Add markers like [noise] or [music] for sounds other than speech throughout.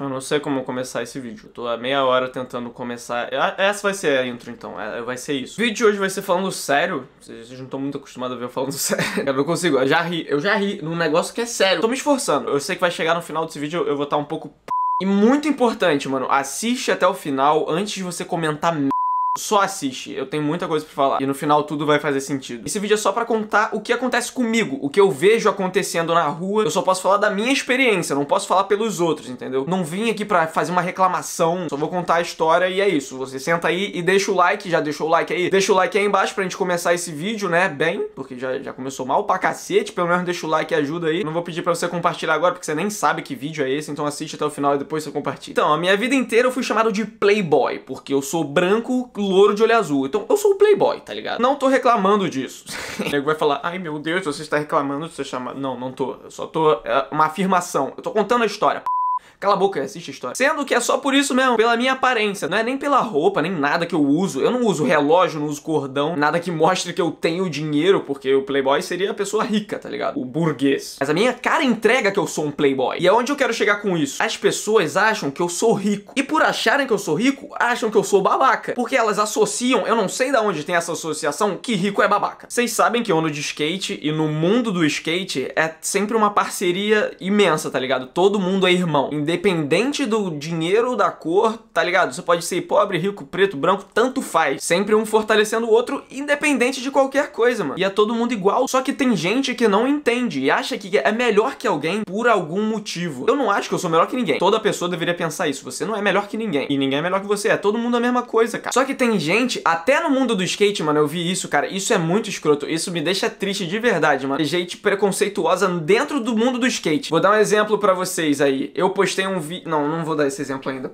Eu não sei como começar esse vídeo. Eu tô há meia hora tentando começar. Essa vai ser a intro, então. É, vai ser isso. O vídeo de hoje vai ser falando sério. Vocês não estão muito acostumados a ver eu falando [laughs] sério. Eu consigo. Eu já ri. Eu já ri num negócio que é sério. Tô me esforçando. Eu sei que vai chegar no final desse vídeo, eu vou estar um pouco... E muito importante, mano. Assiste até o final antes de você comentar só assiste, eu tenho muita coisa pra falar. E no final tudo vai fazer sentido. Esse vídeo é só pra contar o que acontece comigo, o que eu vejo acontecendo na rua. Eu só posso falar da minha experiência, não posso falar pelos outros, entendeu? Não vim aqui pra fazer uma reclamação, só vou contar a história e é isso. Você senta aí e deixa o like, já deixou o like aí? Deixa o like aí embaixo pra gente começar esse vídeo, né? Bem, porque já, já começou mal pra cacete, pelo menos deixa o like e ajuda aí. Não vou pedir pra você compartilhar agora, porque você nem sabe que vídeo é esse, então assiste até o final e depois você compartilha. Então, a minha vida inteira eu fui chamado de playboy, porque eu sou branco, louro de olho azul. Então, eu sou o playboy, tá ligado? Não tô reclamando disso. [laughs] o nego vai falar, ai meu Deus, você está reclamando de ser chamado. Não, não tô. Eu só tô. É uma afirmação. Eu tô contando a história. Cala a boca, assiste a história. Sendo que é só por isso mesmo, pela minha aparência. Não é nem pela roupa, nem nada que eu uso. Eu não uso relógio, não uso cordão, nada que mostre que eu tenho dinheiro, porque o playboy seria a pessoa rica, tá ligado? O burguês. Mas a minha cara entrega que eu sou um playboy. E aonde eu quero chegar com isso? As pessoas acham que eu sou rico. E por acharem que eu sou rico, acham que eu sou babaca. Porque elas associam, eu não sei de onde tem essa associação, que rico é babaca. Vocês sabem que eu ando de skate e no mundo do skate é sempre uma parceria imensa, tá ligado? Todo mundo é irmão independente do dinheiro, da cor, tá ligado? Você pode ser pobre, rico, preto, branco, tanto faz. Sempre um fortalecendo o outro, independente de qualquer coisa, mano. E é todo mundo igual. Só que tem gente que não entende e acha que é melhor que alguém por algum motivo. Eu não acho que eu sou melhor que ninguém. Toda pessoa deveria pensar isso. Você não é melhor que ninguém. E ninguém é melhor que você. É todo mundo a mesma coisa, cara. Só que tem gente, até no mundo do skate, mano, eu vi isso, cara. Isso é muito escroto. Isso me deixa triste de verdade, mano. Gente preconceituosa dentro do mundo do skate. Vou dar um exemplo para vocês aí. Eu postei um vídeo. Não, não vou dar esse exemplo ainda.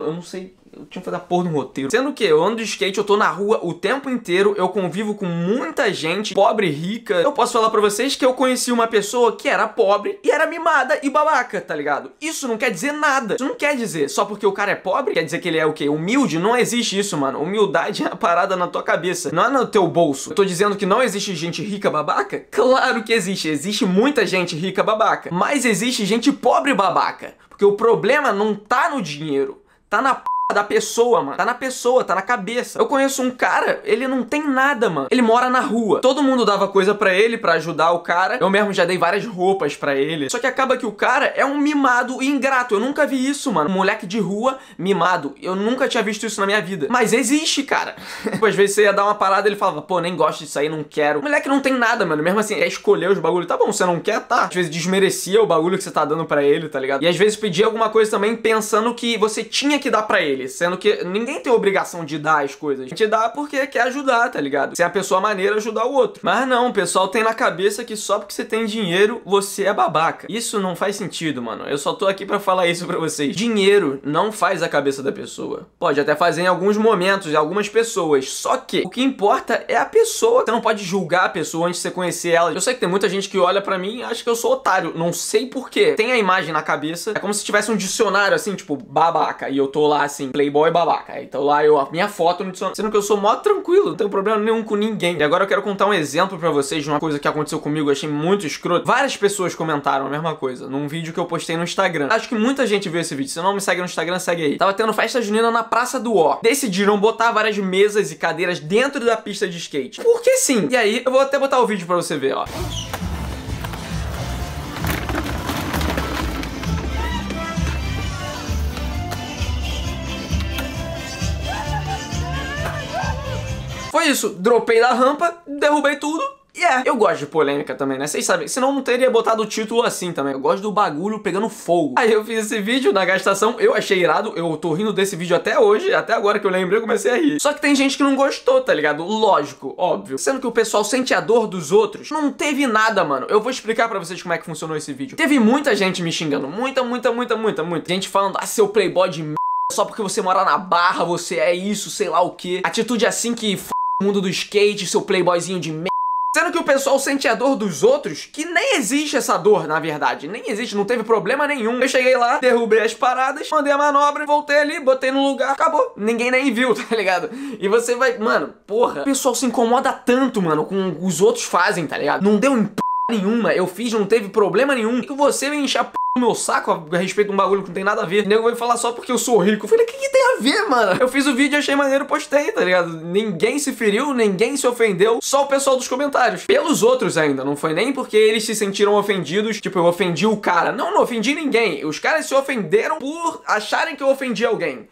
Eu não sei eu tinha que fazer a porra no roteiro. Sendo que eu ando de skate, eu tô na rua o tempo inteiro, eu convivo com muita gente, pobre e rica. Eu posso falar pra vocês que eu conheci uma pessoa que era pobre e era mimada e babaca, tá ligado? Isso não quer dizer nada. Isso não quer dizer só porque o cara é pobre, quer dizer que ele é o quê? Humilde? Não existe isso, mano. Humildade [laughs] é a parada na tua cabeça, não é no teu bolso. Eu tô dizendo que não existe gente rica babaca? Claro que existe. Existe muita gente rica babaca. Mas existe gente pobre babaca. Porque o problema não tá no dinheiro, tá na p da pessoa, mano. Tá na pessoa, tá na cabeça. Eu conheço um cara, ele não tem nada, mano. Ele mora na rua. Todo mundo dava coisa para ele para ajudar o cara. Eu mesmo já dei várias roupas para ele. Só que acaba que o cara é um mimado e ingrato. Eu nunca vi isso, mano. Um moleque de rua mimado. Eu nunca tinha visto isso na minha vida. Mas existe, cara. [laughs] Tipo, às vezes você ia dar uma parada ele falava, pô, nem gosto disso aí, não quero. O moleque não tem nada, mano. Mesmo assim, é escolher os bagulhos. Tá bom, você não quer, tá. Às vezes desmerecia o bagulho que você tá dando para ele, tá ligado? E às vezes pedia alguma coisa também pensando que você tinha que dar para ele. Sendo que ninguém tem obrigação de dar as coisas. A gente dá porque quer ajudar, tá ligado? Se é a pessoa maneira, ajudar o outro. Mas não, o pessoal tem na cabeça que só porque você tem dinheiro, você é babaca. Isso não faz sentido, mano. Eu só tô aqui para falar isso pra vocês. Dinheiro não faz a cabeça da pessoa. Pode até fazer em alguns momentos, em algumas pessoas. Só que o que importa é a pessoa. Você não pode julgar a pessoa antes de você conhecer ela. Eu sei que tem muita gente que olha para mim e acha que eu sou otário. Não sei porquê. Tem a imagem na cabeça. É como se tivesse um dicionário assim, tipo, babaca. E eu tô lá assim, playboy babaca. Então lá eu, a minha foto no dicionário, sendo que eu sou mó tranquilo, não tenho problema nenhum com ninguém. E agora eu quero contar um exemplo pra vocês de uma coisa que aconteceu comigo, eu achei muito escroto. Várias pessoas comentaram a mesma coisa, num vídeo que eu postei no Instagram. Acho que muita gente viu esse vídeo, se não me segue no Instagram, segue aí. Tava tendo festa junina na Praça do Ó. Decidiram botar várias mesas e cadeiras dentro da pista de skate. Porque sim. E aí, eu vou até botar o vídeo pra você ver, ó. Foi isso, dropei da rampa, derrubei tudo, e yeah. é, eu gosto de polêmica também, né? Vocês sabem, senão não teria botado o título assim também. Eu gosto do bagulho pegando fogo. Aí eu fiz esse vídeo na gastação, eu achei irado, eu tô rindo desse vídeo até hoje, até agora que eu lembrei eu comecei a rir. Só que tem gente que não gostou, tá ligado? Lógico, óbvio. Sendo que o pessoal sente a dor dos outros, não teve nada, mano. Eu vou explicar pra vocês como é que funcionou esse vídeo. Teve muita gente me xingando, muita, muita, muita, muita, muita. Gente falando, ah, seu playboy de merda. Só porque você mora na barra, você é isso, sei lá o que. Atitude assim que f mundo do skate, seu playboyzinho de merda. Sendo que o pessoal sente a dor dos outros, que nem existe essa dor, na verdade. Nem existe, não teve problema nenhum. Eu cheguei lá, derrubei as paradas, mandei a manobra, voltei ali, botei no lugar, acabou. Ninguém nem viu, [laughs] tá ligado? E você vai... Mano, porra, o pessoal se incomoda tanto, mano, com os outros fazem, tá ligado? Não deu em p... nenhuma, eu fiz, não teve problema nenhum. E que você vem encher a p meu saco a respeito de um bagulho que não tem nada a ver. O nego vai falar só porque eu sou rico. Eu falei, o que, que tem a ver, mano? Eu fiz o vídeo achei maneiro, postei, tá ligado? Ninguém se feriu, ninguém se ofendeu, só o pessoal dos comentários. Pelos outros ainda, não foi nem porque eles se sentiram ofendidos, tipo, eu ofendi o cara. Não, não ofendi ninguém. Os caras se ofenderam por acharem que eu ofendi alguém.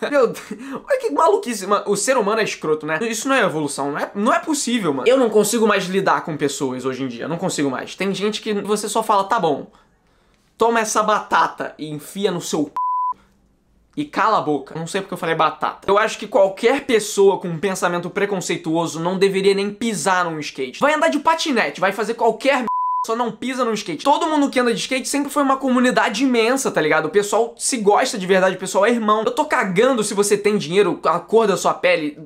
[laughs] Meu Deus, olha que maluquice, mano. O ser humano é escroto, né? Isso não é evolução, não é, não é possível, mano. Eu não consigo mais lidar com pessoas hoje em dia, não consigo mais. Tem gente que você só fala, tá bom, toma essa batata e enfia no seu c... e cala a boca. Não sei porque eu falei batata. Eu acho que qualquer pessoa com um pensamento preconceituoso não deveria nem pisar num skate. Vai andar de patinete, vai fazer qualquer só não pisa no skate. Todo mundo que anda de skate sempre foi uma comunidade imensa, tá ligado? O pessoal se gosta de verdade, o pessoal é irmão. Eu tô cagando se você tem dinheiro, a cor da sua pele,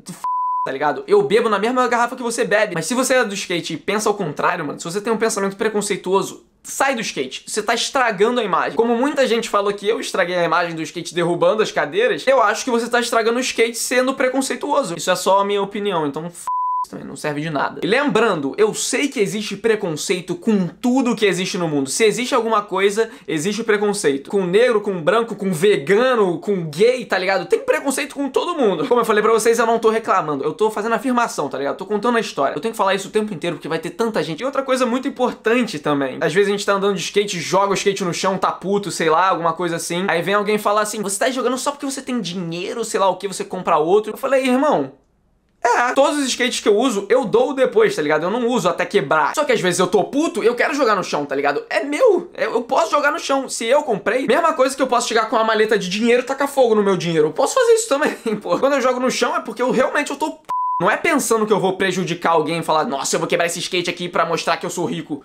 tá ligado? Eu bebo na mesma garrafa que você bebe. Mas se você é do skate e pensa ao contrário, mano, se você tem um pensamento preconceituoso, sai do skate. Você tá estragando a imagem. Como muita gente falou que eu estraguei a imagem do skate derrubando as cadeiras, eu acho que você tá estragando o skate sendo preconceituoso. Isso é só a minha opinião, então f também não serve de nada. E lembrando, eu sei que existe preconceito com tudo que existe no mundo. Se existe alguma coisa, existe preconceito. Com negro, com branco, com vegano, com gay, tá ligado? Tem preconceito com todo mundo. Como eu falei pra vocês, eu não tô reclamando. Eu tô fazendo afirmação, tá ligado? Tô contando a história. Eu tenho que falar isso o tempo inteiro porque vai ter tanta gente. E outra coisa muito importante também. Às vezes a gente tá andando de skate, joga o skate no chão, tá puto, sei lá, alguma coisa assim. Aí vem alguém falar assim: você tá jogando só porque você tem dinheiro, sei lá o que, você compra outro. Eu falei, irmão, é, todos os skates que eu uso, eu dou depois, tá ligado? Eu não uso até quebrar. Só que às vezes eu tô puto, eu quero jogar no chão, tá ligado? É meu, eu posso jogar no chão. Se eu comprei, mesma coisa que eu posso chegar com uma maleta de dinheiro e tacar fogo no meu dinheiro. Eu posso fazer isso também, [laughs] pô. Quando eu jogo no chão é porque eu realmente eu tô não é pensando que eu vou prejudicar alguém e falar, nossa, eu vou quebrar esse skate aqui pra mostrar que eu sou rico.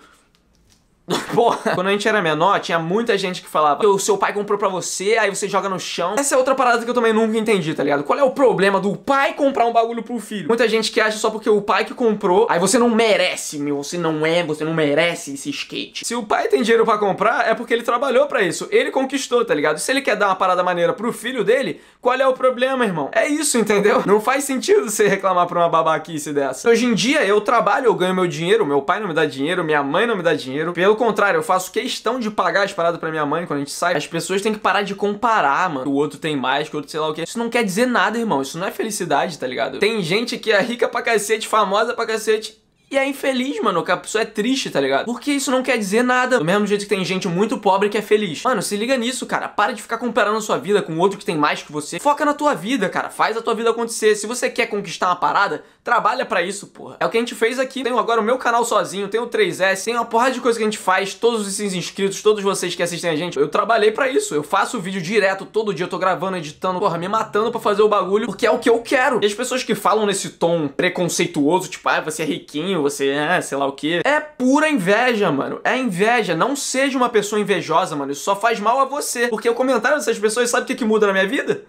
[laughs] Porra. Quando a gente era menor, tinha muita gente que falava o seu pai comprou pra você, aí você joga no chão. Essa é outra parada que eu também nunca entendi, tá ligado? Qual é o problema do pai comprar um bagulho pro filho? Muita gente que acha só porque o pai que comprou, aí você não merece, meu, você não é, você não merece esse skate. Se o pai tem dinheiro para comprar, é porque ele trabalhou para isso, ele conquistou, tá ligado? Se ele quer dar uma parada maneira pro filho dele, qual é o problema, irmão? É isso, entendeu? Não faz sentido você reclamar pra uma babaquice dessa. Hoje em dia, eu trabalho, eu ganho meu dinheiro, meu pai não me dá dinheiro, minha mãe não me dá dinheiro, pelo contrário, eu faço questão de pagar as paradas pra minha mãe quando a gente sai. As pessoas têm que parar de comparar, mano. O outro tem mais, que o outro sei lá o que. Isso não quer dizer nada, irmão. Isso não é felicidade, tá ligado? Tem gente que é rica pra cacete, famosa pra cacete e é infeliz, mano, que a pessoa é triste, tá ligado? Porque isso não quer dizer nada. Do mesmo jeito que tem gente muito pobre que é feliz. Mano, se liga nisso, cara. Para de ficar comparando a sua vida com outro que tem mais que você. Foca na tua vida, cara. Faz a tua vida acontecer. Se você quer conquistar uma parada, trabalha para isso, porra. É o que a gente fez aqui. Tenho agora o meu canal sozinho, tenho o 3S, tem uma porrada de coisa que a gente faz. Todos esses inscritos, todos vocês que assistem a gente, eu trabalhei para isso. Eu faço vídeo direto todo dia. Eu tô gravando, editando, porra, me matando para fazer o bagulho, porque é o que eu quero. E as pessoas que falam nesse tom preconceituoso, tipo, ah, você é riquinho, você é, sei lá o que. É pura inveja, mano. É inveja. Não seja uma pessoa invejosa, mano. Isso só faz mal a você. Porque o comentário dessas pessoas, sabe o que, que muda na minha vida?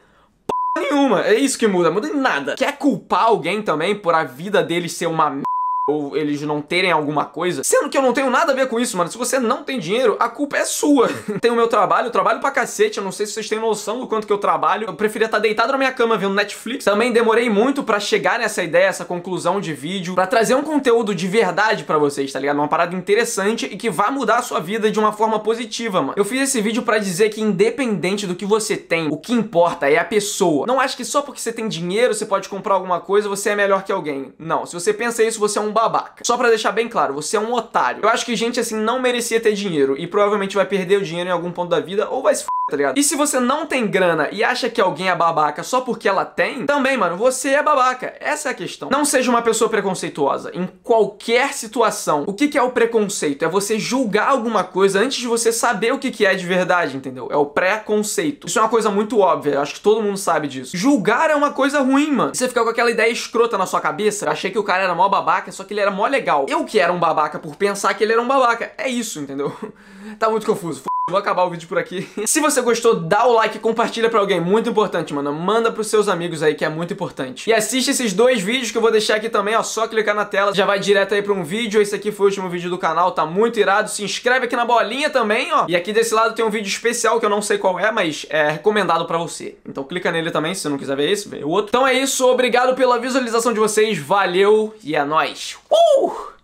P nenhuma. É isso que muda. Muda em nada. Quer culpar alguém também por a vida deles ser uma ou eles não terem alguma coisa. Sendo que eu não tenho nada a ver com isso, mano. Se você não tem dinheiro, a culpa é sua. [laughs] tem o meu trabalho, eu trabalho pra cacete. Eu não sei se vocês têm noção do quanto que eu trabalho. Eu preferia estar deitado na minha cama vendo Netflix. Também demorei muito pra chegar nessa ideia, essa conclusão de vídeo, pra trazer um conteúdo de verdade pra vocês, tá ligado? Uma parada interessante e que vai mudar a sua vida de uma forma positiva, mano. Eu fiz esse vídeo pra dizer que independente do que você tem, o que importa é a pessoa. Não acho que só porque você tem dinheiro, você pode comprar alguma coisa, você é melhor que alguém. Não, se você pensa isso, você é um babaca. Só pra deixar bem claro, você é um otário. Eu acho que gente assim não merecia ter dinheiro e provavelmente vai perder o dinheiro em algum ponto da vida ou vai se f tá ligado? E se você não tem grana e acha que alguém é babaca só porque ela tem, também, mano, você é babaca. Essa é a questão. Não seja uma pessoa preconceituosa em qualquer situação. O que, que é o preconceito? É você julgar alguma coisa antes de você saber o que, que é de verdade, entendeu? É o preconceito. Isso é uma coisa muito óbvia, eu acho que todo mundo sabe disso. Julgar é uma coisa ruim, mano. Você fica com aquela ideia escrota na sua cabeça. Eu achei que o cara era mó babaca, só que ele era mó legal. Eu que era um babaca por pensar que ele era um babaca. É isso, entendeu? [laughs] tá muito confuso. Vou acabar o vídeo por aqui. [laughs] Se você gostou, dá o like compartilha pra alguém. Muito importante, mano. Manda pros seus amigos aí, que é muito importante. E assiste esses dois vídeos que eu vou deixar aqui também, ó. Só clicar na tela, já vai direto aí pra um vídeo. Esse aqui foi o último vídeo do canal, tá muito irado. Se inscreve aqui na bolinha também, ó. E aqui desse lado tem um vídeo especial que eu não sei qual é, mas é recomendado pra você. Então clica nele também, se você não quiser ver esse, vê o outro. Então é isso, obrigado pela visualização de vocês, valeu e é nóis. Uh!